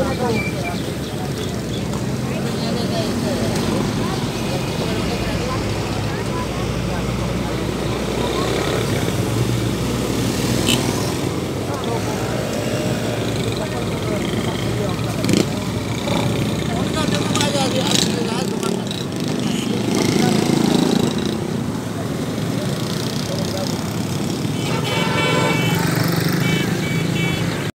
Obrigado.